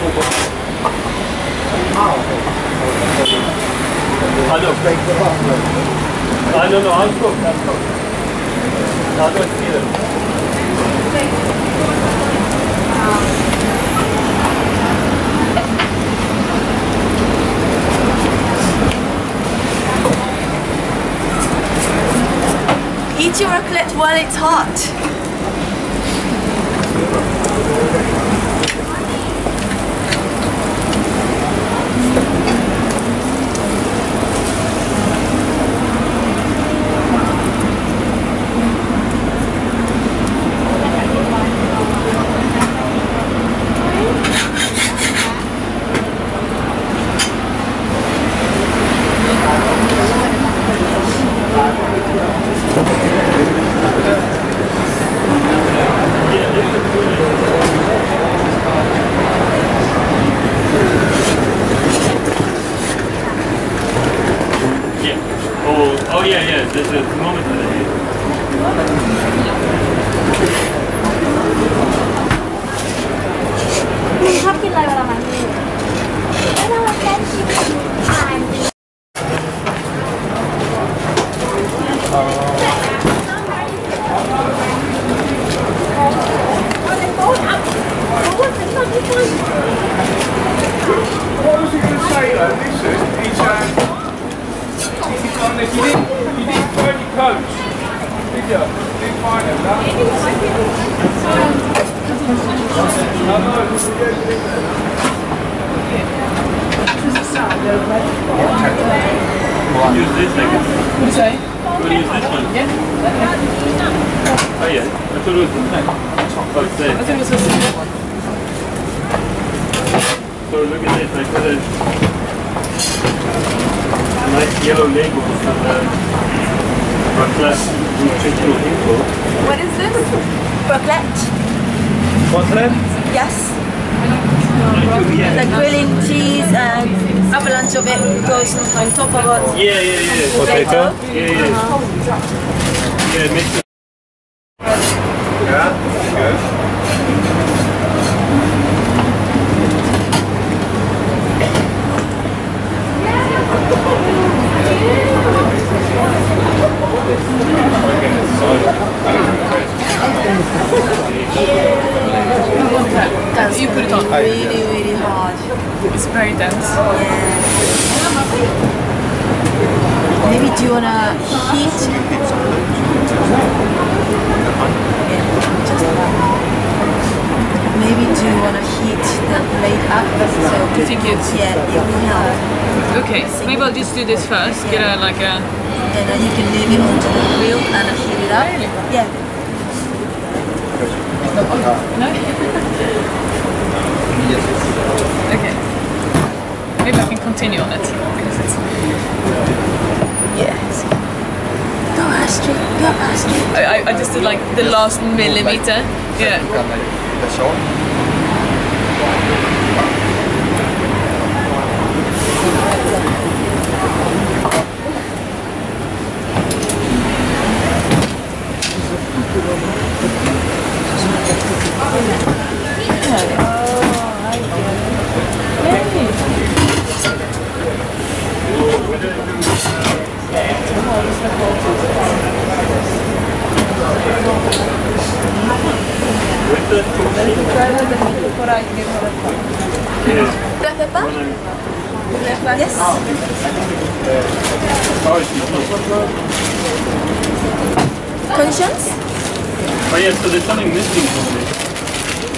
I know. I them. Eat your raclette while it's hot. Yeah. Oh, oh yeah, No. Use this, I. What do you say? Want use this one? Yeah. Oh yeah. I thought it was the same. Oh, it's there. I think it's a one. So look at this. I put a nice yellow label on the raclette nutritional info. What is this? Raclette. What's that? Yes. The grilling cheese and avalanche of it goes on top of it. Yeah, yeah, yeah. Potato? Yeah, yeah. Yeah, uh-huh. mix it. Yeah, good. That's You put it on. really, really hard. It's very dense. Maybe do you wanna heat? Yeah, just about. Maybe do you wanna heat the blade up so You think it's yeah, it will help. okay? Maybe I'll just do this first. Get a like a. And then you can leave it onto the grill and heat it up. Yeah. Okay. Maybe I can continue on it because it's. Yes. Go Astrid, go Astrid. I, I, I just did like the last millimeter. Yeah. Yes. Conscience? Oh yeah, so there's something missing from this.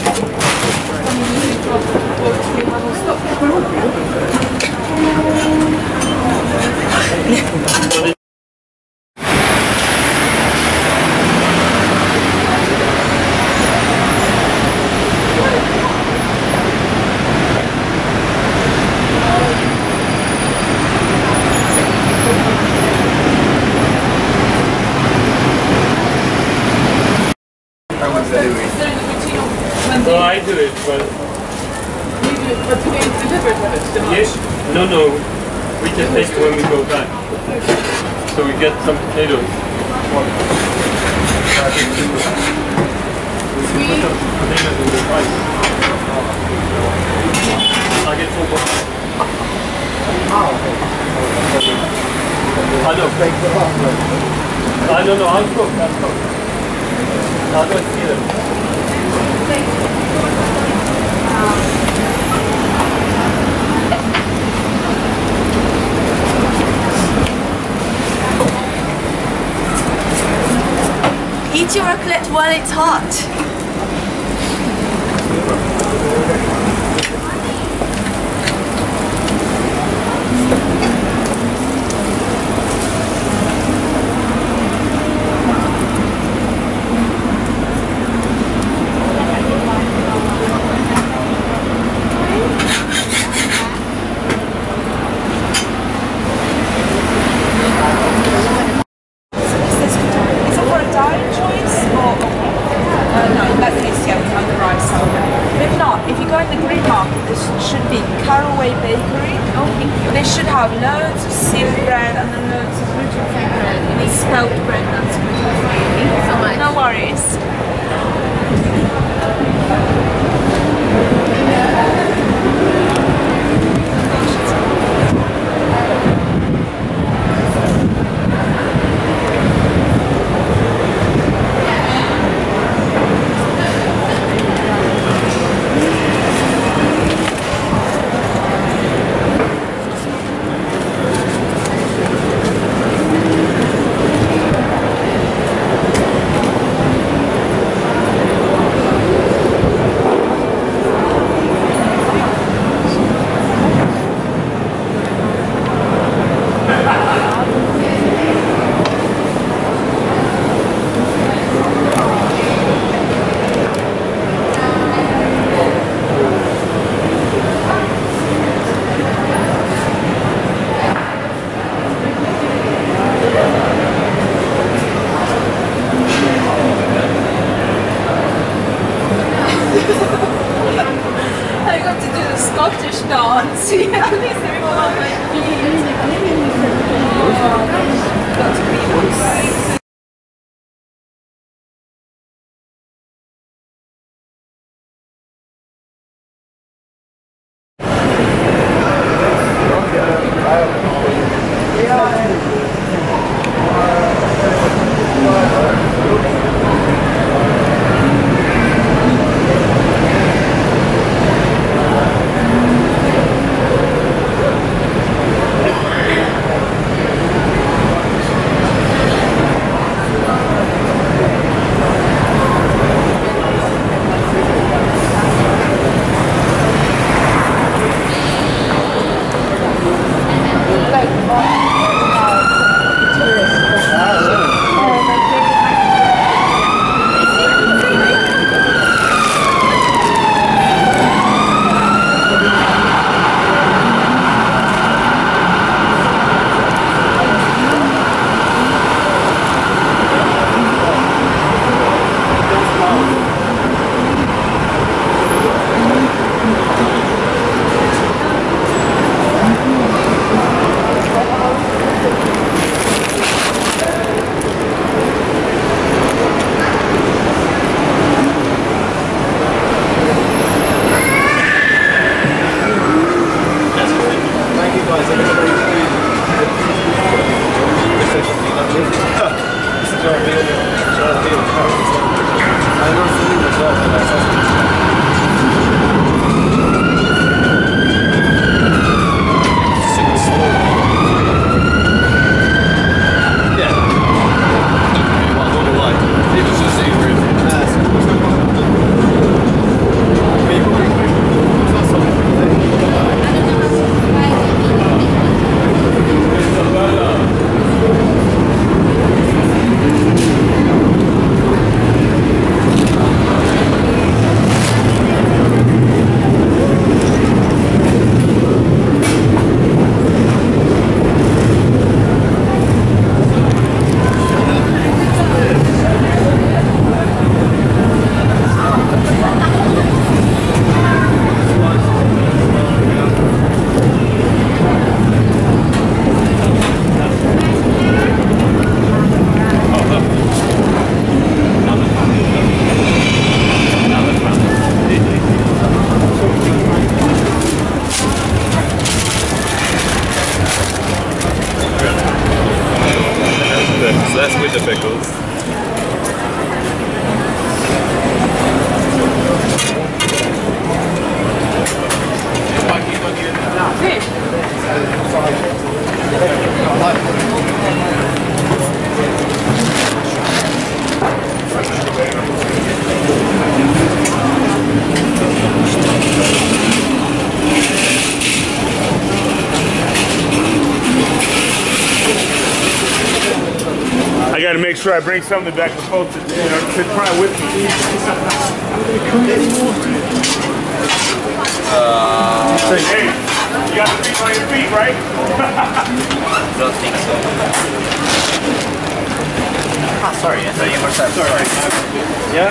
So delivered? Yes. No, no. We can take it when we go back. So we get some potatoes. We. I don't I don't know. I'll cook. I'll cook. I don't see them. your raclette while it's hot. bread and then loads of gluten free bread. And it's spelt bread that's gluten free. Thank you so much. No worries. Sure I bring something back to post it, you know, to try with me. hey, you got the feet on your feet, right? Don't think so. Ah, sorry, I thought you were sorry. sorry. Yeah?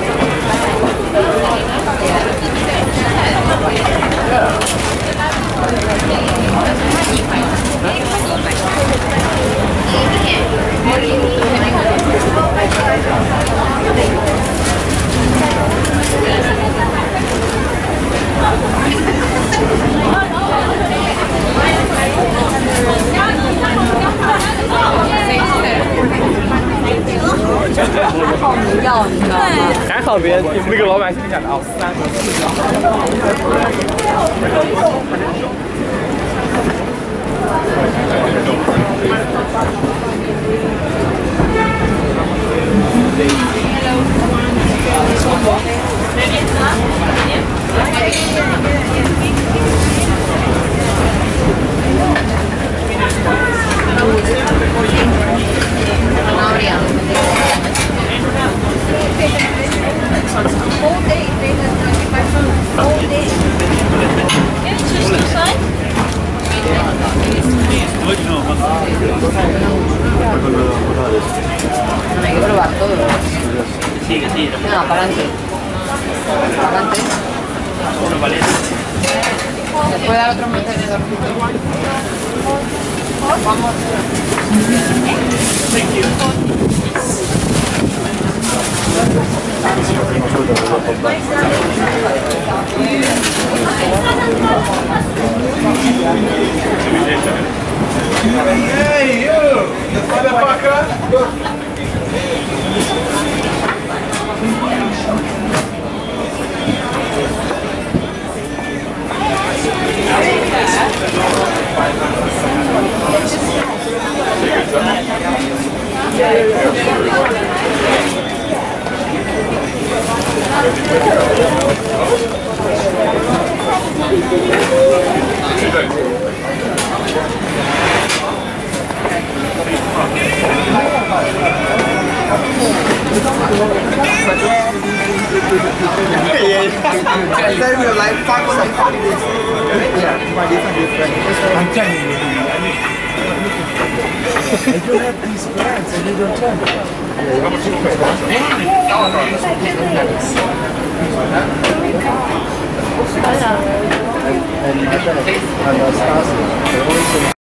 还好别那个老板心里想的哦，三个四个。 dar otro mantenedor. Vamos. Thank you. Hey, you! Motherfucker! Then like five. Yeah, my different. I'm telling you. I don't have these plans don't tell me. And, and,